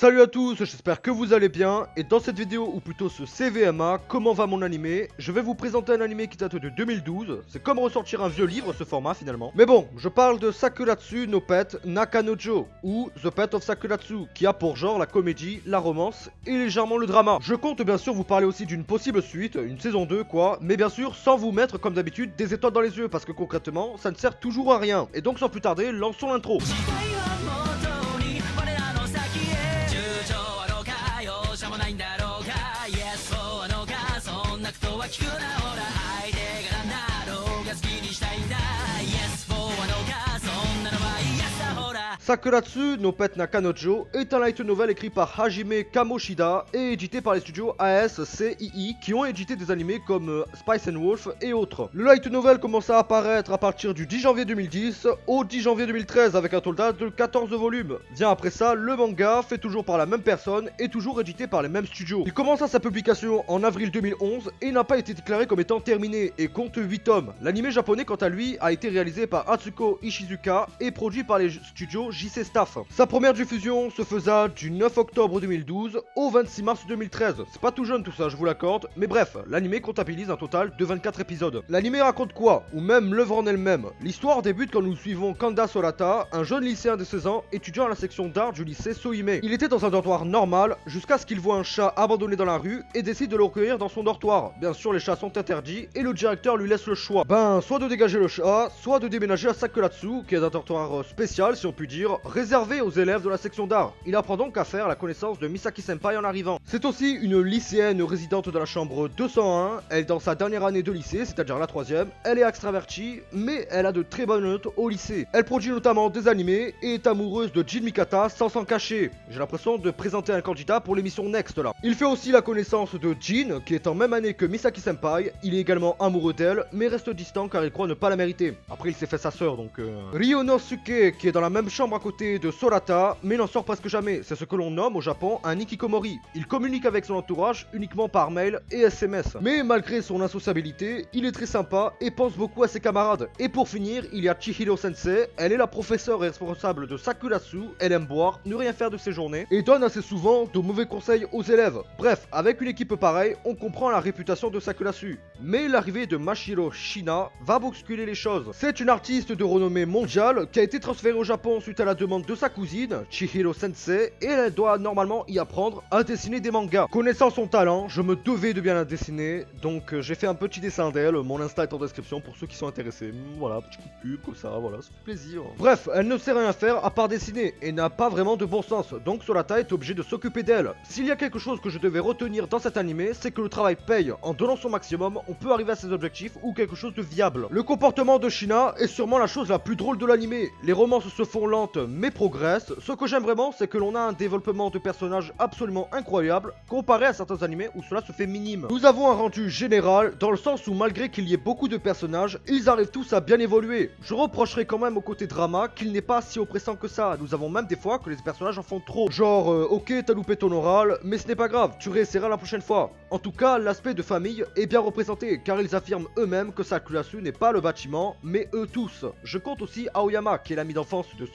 Salut à tous, j'espère que vous allez bien, et dans cette vidéo, ou plutôt ce CVMA, comment va mon animé, je vais vous présenter un animé qui date de 2012, c'est comme ressortir un vieux livre ce format finalement. Mais bon, je parle de Sakuratsu no Pet Nakanojo, ou The Pet of Sakuratsu, qui a pour genre la comédie, la romance, et légèrement le drama. Je compte bien sûr vous parler aussi d'une possible suite, une saison 2 quoi, mais bien sûr sans vous mettre comme d'habitude des étoiles dans les yeux, parce que concrètement, ça ne sert toujours à rien. Et donc sans plus tarder, lançons l'intro. much good I Sakuratsu no Pet Nakanojo est un light novel écrit par Hajime Kamoshida et édité par les studios ASCII qui ont édité des animés comme euh, Spice Wolf et autres. Le light novel commence à apparaître à partir du 10 janvier 2010 au 10 janvier 2013 avec un total de 14 volumes. Vient après ça le manga fait toujours par la même personne et toujours édité par les mêmes studios. Il commence à sa publication en avril 2011 et n'a pas été déclaré comme étant terminé et compte 8 tomes. L'animé japonais quant à lui a été réalisé par Atsuko Ishizuka et produit par les studios JC Staff. Sa première diffusion se faisait du 9 octobre 2012 au 26 mars 2013. C'est pas tout jeune tout ça, je vous l'accorde, mais bref, l'animé comptabilise un total de 24 épisodes. L'animé raconte quoi? Ou même l'œuvre en elle-même? L'histoire débute quand nous suivons Kanda Sorata, un jeune lycéen de 16 ans étudiant à la section d'art du lycée Sohime. Il était dans un dortoir normal jusqu'à ce qu'il voit un chat abandonné dans la rue et décide de le recueillir dans son dortoir. Bien sûr, les chats sont interdits et le directeur lui laisse le choix. Ben, soit de dégager le chat, soit de déménager à Sakuratsu, qui est un dortoir euh, spécial, si on peut dire, réservé aux élèves de la section d'art. Il apprend donc à faire la connaissance de Misaki Senpai en arrivant. C'est aussi une lycéenne résidente de la chambre 201. Elle est dans sa dernière année de lycée, c'est-à-dire la troisième. Elle est extravertie, mais elle a de très bonnes notes au lycée. Elle produit notamment des animés et est amoureuse de Jin Mikata sans s'en cacher. J'ai l'impression de présenter un candidat pour l'émission Next là. Il fait aussi la connaissance de Jin, qui est en même année que Misaki Senpai. Il est également amoureux d'elle, mais reste distant car il croit ne pas la mériter. Après, il s'est fait sa sœur donc. Euh... Ryonosuke, qui est dans la même chambre côté de Sorata, mais n'en sort presque jamais. C'est ce que l'on nomme au Japon un Ikikomori. Il communique avec son entourage uniquement par mail et SMS. Mais malgré son insociabilité, il est très sympa et pense beaucoup à ses camarades. Et pour finir, il y a Chihiro Sensei. Elle est la professeure responsable de Sakuratsu. Elle aime boire, ne rien faire de ses journées et donne assez souvent de mauvais conseils aux élèves. Bref, avec une équipe pareille, on comprend la réputation de Sakuratsu. Mais l'arrivée de Mashiro Shina va bousculer les choses. C'est une artiste de renommée mondiale qui a été transférée au Japon suite à la demande de sa cousine, Chihiro Sensei, et elle doit normalement y apprendre à dessiner des mangas. Connaissant son talent, je me devais de bien la dessiner, donc euh, j'ai fait un petit dessin d'elle, mon Insta est en description pour ceux qui sont intéressés. Voilà, petit coup de pub, comme ça, voilà, ça fait plaisir. Bref, elle ne sait rien faire à part dessiner, et n'a pas vraiment de bon sens, donc Solata est obligé de s'occuper d'elle. S'il y a quelque chose que je devais retenir dans cet animé, c'est que le travail paye. En donnant son maximum, on peut arriver à ses objectifs ou quelque chose de viable. Le comportement de Shina est sûrement la chose la plus drôle de l'animé. Les romances se font lentes mais progressent. Ce que j'aime vraiment, c'est que l'on a un développement de personnages absolument incroyable comparé à certains animés où cela se fait minime. Nous avons un rendu général dans le sens où malgré qu'il y ait beaucoup de personnages, ils arrivent tous à bien évoluer. Je reprocherai quand même au côté drama qu'il n'est pas si oppressant que ça. Nous avons même des fois que les personnages en font trop. Genre, euh, ok, t'as loupé ton oral, mais ce n'est pas grave, tu réessayeras la prochaine fois. En tout cas, l'aspect de famille est bien représenté car ils affirment eux-mêmes que Sakurasu n'est pas le bâtiment, mais eux tous. Je compte aussi Aoyama qui est l'ami d'enfance de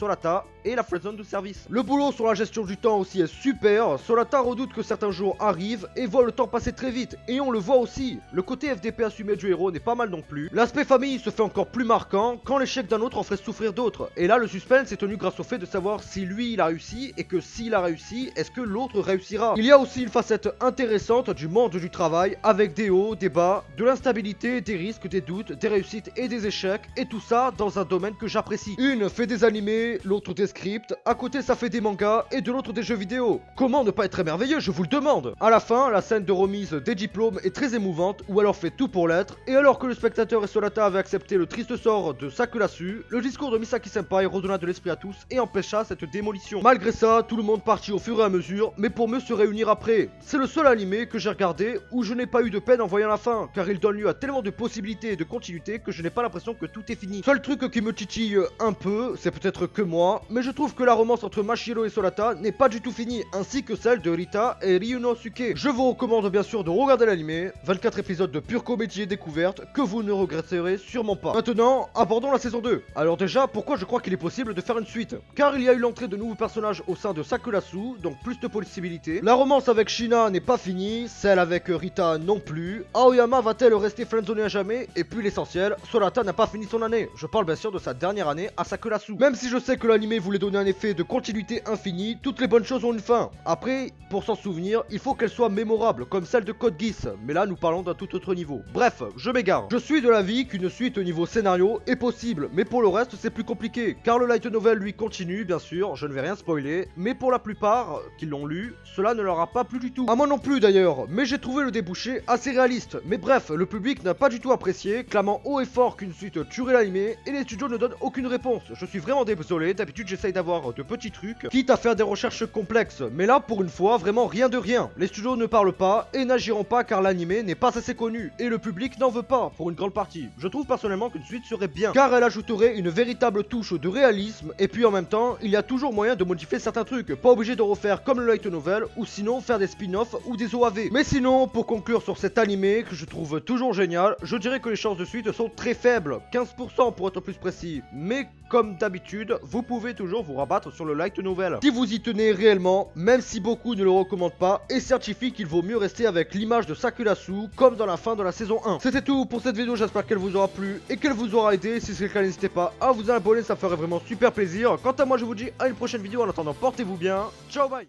Et la zone de service. Le boulot sur la gestion du temps aussi est super. Solata redoute que certains jours arrivent et voit le temps passer très vite. Et on le voit aussi. Le côté FDP assumé du héros n'est pas mal non plus. L'aspect famille se fait encore plus marquant quand l'échec d'un autre en ferait souffrir d'autres. Et là, le suspense est tenu grâce au fait de savoir si lui il a réussi et que s'il a réussi, est-ce que l'autre réussira. Il y a aussi une facette intéressante du monde du travail avec des hauts, des bas, de l'instabilité, des risques, des doutes, des réussites et des échecs. Et tout ça dans un domaine que j'apprécie. Une fait des animés, l'autre des scripts, à côté ça fait des mangas et de l'autre des jeux vidéo. Comment ne pas être émerveillé, je vous le demande À la fin, la scène de remise des diplômes est très émouvante, ou alors fait tout pour l'être, et alors que le spectateur et Solata avaient accepté le triste sort de Sakurasu, le discours de Misaki Senpai redonna de l'esprit à tous et empêcha cette démolition. Malgré ça, tout le monde partit au fur et à mesure, mais pour mieux se réunir après. C'est le seul animé que j'ai regardé où je n'ai pas eu de peine en voyant la fin, car il donne lieu à tellement de possibilités et de continuité que je n'ai pas l'impression que tout est fini. Seul truc qui me titille un peu, c'est peut-être que moi, moi, mais je trouve que la romance entre Mashiro et Solata n'est pas du tout finie, ainsi que celle de Rita et Ryunosuke. Je vous recommande bien sûr de regarder l'anime, 24 épisodes de pure comédie et découverte que vous ne regretterez sûrement pas. Maintenant, abordons la saison 2. Alors déjà, pourquoi je crois qu'il est possible de faire une suite? Car il y a eu l'entrée de nouveaux personnages au sein de Sakurasu, donc plus de possibilités. La romance avec Shina n'est pas finie, celle avec Rita non plus. Aoyama va-t-elle rester friendzonée à jamais? Et puis l'essentiel, Solata n'a pas fini son année. Je parle bien sûr de sa dernière année à Sakurasu. Même si je sais que l'anime voulait donner un effet de continuité infinie, toutes les bonnes choses ont une fin. Après, pour s'en souvenir, il faut qu'elle soit mémorable, comme celle de Code Geass. Mais là, nous parlons d'un tout autre niveau. Bref, je m'égare. Je suis de l'avis qu'une suite au niveau scénario est possible, mais pour le reste, c'est plus compliqué. Car le light novel lui continue, bien sûr, je ne vais rien spoiler, mais pour la plupart qui l'ont lu, cela ne leur a pas plu du tout. À moi non plus d'ailleurs, mais j'ai trouvé le débouché assez réaliste. Mais bref, le public n'a pas du tout apprécié, clamant haut et fort qu'une suite tuerait l'anime, et les studios ne donnent aucune réponse. Je suis vraiment désolé, d'habitude j'essaye d'avoir de petits trucs, quitte à faire des recherches complexes. Mais là, pour une fois, vraiment rien de rien. Les studios ne parlent pas et n'agiront pas car l'anime n'est pas assez connu, et le public n'en veut pas, pour une grande partie. Je trouve personnellement qu'une suite serait bien, car elle ajouterait une véritable touche de réalisme, et puis en même temps, il y a toujours moyen de modifier certains trucs, pas obligé de refaire comme le light novel, ou sinon faire des spin-offs ou des OAV. Mais sinon, pour conclure sur cet animé que je trouve toujours génial, je dirais que les chances de suite sont très faibles, 15% pour être plus précis. Mais comme d'habitude, vous pouvez toujours vous rabattre sur le light novel. Si vous y tenez réellement, même si beaucoup ne le recommandent pas, et certifie qu'il vaut mieux rester avec l'image de Sakurasu, comme dans la fin de la saison 1. C'était tout pour cette vidéo, j'espère qu'elle vous aura plu et qu'elle vous aura aidé. Si c'est le cas, n'hésitez pas à vous abonner, ça ferait vraiment super plaisir. Quant à moi, je vous dis à une prochaine vidéo. En attendant, portez-vous bien. Ciao, bye